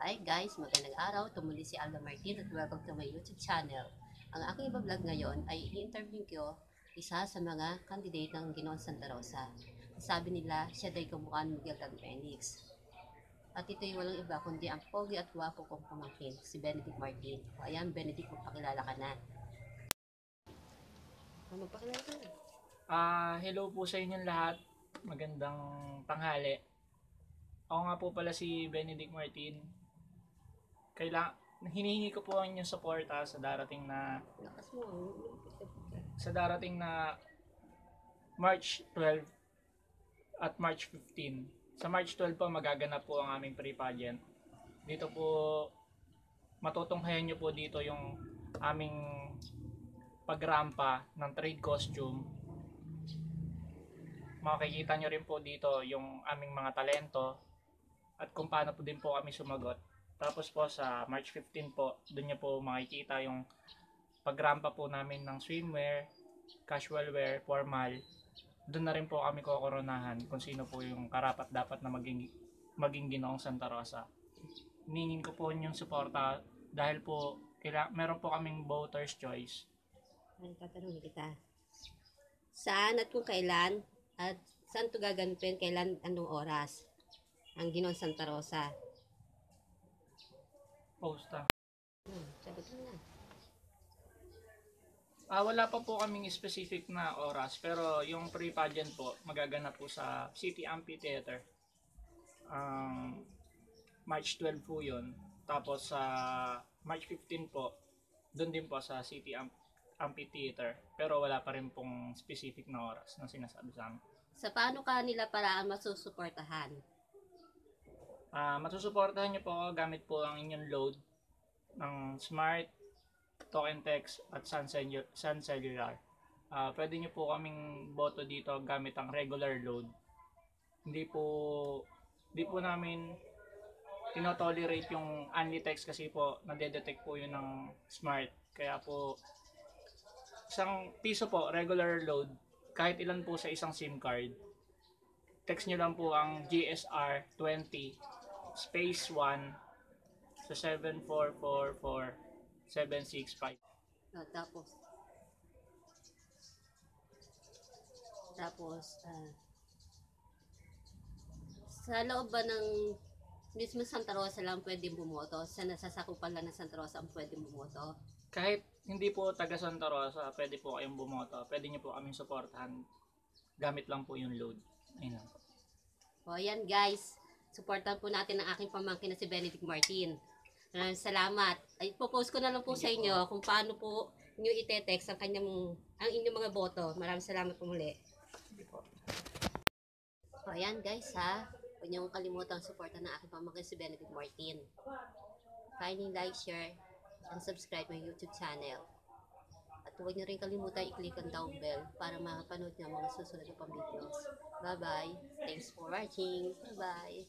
Hi guys, magandang araw. Tumuli si Alda Martin at welcome to my YouTube channel. Ang aking iba-vlog ngayon ay i-interview ko isa sa mga candidate ng Ginoon Santa Rosa. Sabi nila, siya daw kamukha ni Miguel Tan Phoenix. At ito'y walang iba kundi ang pogi at wapo kong pamangkin, si Benedict Martin. O ayan, Benedict, magpakilala ka na. Oh, magpakilala ka na. Ah, hello po sa inyong lahat. Magandang tanghali. Ako nga po pala si Benedict Martin. Kaila hinihingi ko po ang inyong suporta sa darating na sa darating na March 12 at March 15. Sa March 12 po magaganap po ang aming pre-pageant. Dito po matutunghayan niyo po dito yung aming pagrampa ng trade costume. Makikita niyo rin po dito yung aming mga talento at kung paano po din po kami sumagot. Tapos po sa March 15 po, doon niyo po makikita yung pagrampa po namin ng swimwear, casual wear, formal. Doon na rin po kami kokoronahan kung sino po yung karapat dapat na maging maging ginoong Santa Rosa. Ningin ko po yung suporta dahil po kaila, meron po kaming voters choice. Ay, tatanungin kita. Saan at kung kailan at saan ito gaganapin, kailan, anong oras? Ang Ginoon Santa Rosa. Posta. Hmm, sagot mo na. Ah, wala pa po kaming specific na oras pero yung pre-pageant po magaganap po sa City Amphitheater. Um, March 12 po yun. Tapos sa March 15 po, doon din po sa City Am- Amphitheater. Pero wala pa rin pong specific na oras na sinasabi sa amin. Sa paano ka nila paraan masusuportahan? Ah, masusuportahan niyo po ako gamit po ang inyong load ng Smart, Token Text at Sun, Sun Cellular. Ah, pwede niyo po kaming boto dito gamit ang regular load. Hindi po hindi po namin tinotolerate yung only text kasi po nade-detect po yun ng Smart. Kaya po isang piso po regular load kahit ilan po sa isang SIM card. Text nyo lang po ang GSR 20 space 1 sa 7444765. No, tapos, tapos, ah, sa loob ba ng mismo Santa Rosa lang pwedeng bumoto? Sa nasasakupan lang ng Santa Rosa ang pwedeng bumoto? Kahit hindi po taga Santa Rosa, pwede po kayong bumoto. Pwede nyo po kaming suportahan. Gamit lang po yung load. Ayun lang. O ayan guys, supportan po natin ang aking pamangkin na si Benedict Martin. Maraming salamat. Ay, popost ko na lang po sa inyo kung paano po nyo ite-text ang kanyang, ang inyong mga boto. Maraming salamat po muli. Sige po. O ayan guys ha, huwag niyong kalimutan supportan ng aking pamangkin si Benedict Martin. Kindly like, share, and subscribe my YouTube channel. Huwag niyo rin kalimutan i-click ang down bell para makapanood niyo ang mga susunod na pang videos. Bye-bye! Thanks for watching! Bye-bye!